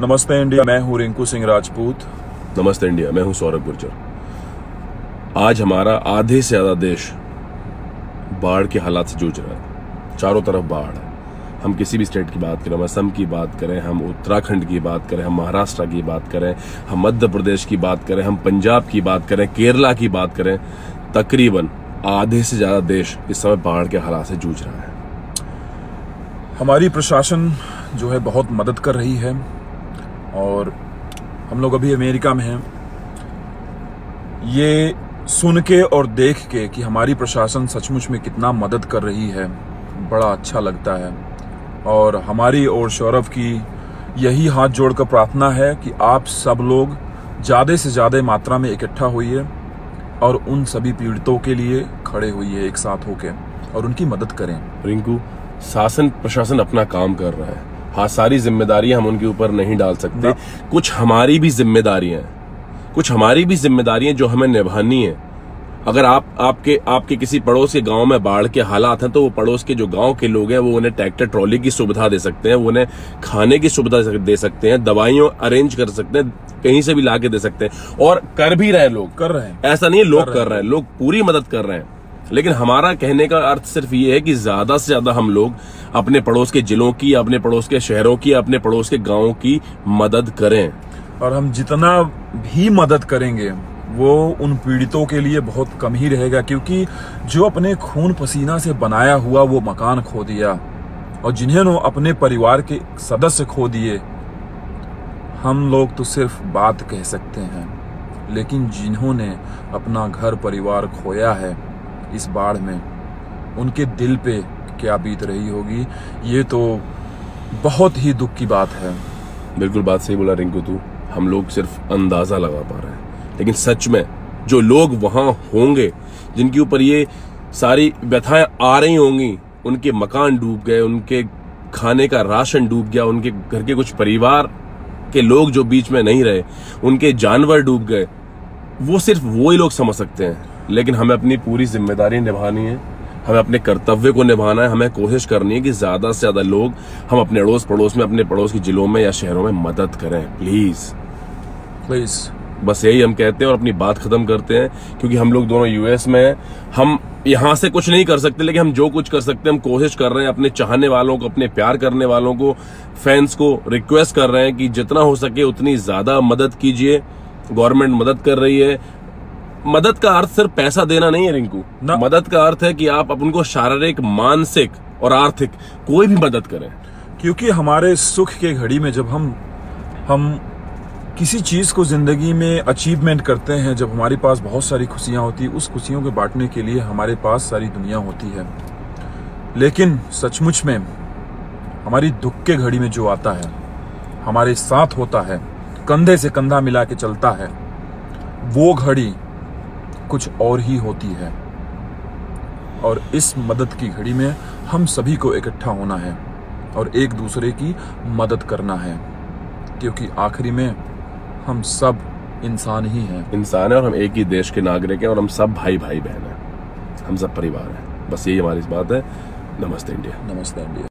नमस्ते इंडिया मैं हूँ रिंकू सिंह राजपूत। नमस्ते इंडिया मैं हूँ सौरभ गुर्जर। आज हमारा आधे से ज़्यादा देश बाढ़ के हालात से जूझ रहा है। चारों तरफ़ बाढ़ है। हम किसी भी स्टेट की बात करें हम असम की बात करें हम उत्तराखंड की बात करें हम महाराष्ट्र की बात करें हम मध्य प्रदेश की बात करें हम पंजाब की बात करें केरला की बात करें तकरीबन आधे से ज़्यादा देश इस समय बाढ़ के हालात से जूझ रहा है। हमारी प्रशासन जो है बहुत मदद कर रही है। और हम लोग अभी अमेरिका में हैं। ये सुन के और देख के कि हमारी प्रशासन सचमुच में कितना मदद कर रही है, बड़ा अच्छा लगता है। और हमारी और सौरभ की यही हाथ जोड़कर प्रार्थना है कि आप सब लोग ज़्यादा से ज़्यादा मात्रा में इकट्ठा होइए और उन सभी पीड़ितों के लिए खड़े हुई एक साथ होके और उनकी मदद करें। रिंकू, शासन, प्रशासन अपना काम कर रहा है। हाँ सारी ज़िम्मेदारी हम उनके ऊपर नहीं डाल सकते। कुछ हमारी भी जिम्मेदारियाँ हैं। कुछ हमारी भी जिम्मेदारियाँ जो हमें निभानी है। अगर आप आपके आपके किसी पड़ोस के गाँव में बाढ़ के हालात हैं तो वो पड़ोस के जो गाँव के लोग हैं वो उन्हें ट्रैक्टर ट्रॉली की सुविधा दे सकते हैं वो उन्हें खाने की सुविधा दे सकते हैं दवाइयों अरेंज कर सकते हैं कहीं से भी ला के दे सकते हैं। और कर भी रहे लोग। कर रहे हैं। ऐसा नहीं है लोग कर रहे हैं लोग पूरी मदद कर रहे हैं। लेकिन हमारा कहने का अर्थ सिर्फ़ ये है कि ज़्यादा से ज़्यादा हम लोग अपने पड़ोस के जिलों की, अपने पड़ोस के शहरों की, अपने पड़ोस के गाँवों की मदद करें। और हम जितना भी मदद करेंगे, वो उन पीड़ितों के लिए बहुत कम ही रहेगा, क्योंकि जो अपने खून पसीना से बनाया हुआ वो मकान खो दिया, और जिन्हें अपने परिवार के सदस्य खो दिए, हम लोग तो सिर्फ़ बात कह सकते हैं, लेकिन जिन्होंने अपना घर परिवार खोया है इस बाढ़ में उनके दिल पे क्या बीत रही होगी, ये तो बहुत ही दुख की बात है। बिल्कुल बात सही बोला रिंकू तू। हम लोग सिर्फ़ अंदाज़ा लगा पा रहे हैं। लेकिन सच में, जो लोग वहाँ होंगे, जिनके ऊपर ये सारी व्यथाएँ आ रही होंगी, उनके मकान डूब गए, उनके खाने का राशन डूब गया, उनके घर के कुछ परिवार के लोग जो बीच में नहीं रहे, उनके जानवर डूब गए, वो सिर्फ़ वो ही लोग समझ सकते हैं। लेकिन हमें अपनी पूरी ज़िम्मेदारी निभानी है। हमें अपने कर्तव्य को निभाना है। हमें कोशिश करनी है कि ज़्यादा से ज़्यादा लोग हम अपने अड़ोस पड़ोस में अपने पड़ोस के जिलों में या शहरों में मदद करें। प्लीज़ प्लीज़ बस यही हम कहते हैं और अपनी बात खत्म करते हैं क्योंकि हम लोग दोनों यूएस में हैं। हम यहाँ से कुछ नहीं कर सकते लेकिन हम जो कुछ कर सकते हैं हम कोशिश कर रहे हैं अपने चाहने वालों को अपने प्यार करने वालों को फैंस को रिक्वेस्ट कर रहे हैं कि जितना हो सके उतनी ज़्यादा मदद कीजिए। गवर्नमेंट मदद कर रही है। मदद का अर्थ सिर्फ़ पैसा देना नहीं है रिंकू। मदद का अर्थ है कि आप उनको शारीरिक मानसिक और आर्थिक कोई भी मदद करें। क्योंकि हमारे सुख के घड़ी में जब हम हम किसी चीज़ को ज़िंदगी में अचीवमेंट करते हैं जब हमारे पास बहुत सारी खुशियाँ होती उस खुशियों को बांटने के लिए हमारे पास सारी दुनिया होती है। लेकिन सचमुच में हमारी दुख के घड़ी में जो आता है हमारे साथ होता है कंधे से कंधा मिला के चलता है वो घड़ी कुछ और ही होती है। और इस मदद की घड़ी में हम सभी को इकट्ठा होना है और एक दूसरे की मदद करना है क्योंकि आखिरी में हम सब इंसान ही हैं। इंसान है और हम एक ही देश के नागरिक हैं और हम सब भाई भाई बहन हैं। हम सब परिवार हैं। बस यही हमारी बात है। नमस्ते इंडिया। नमस्ते इंडिया।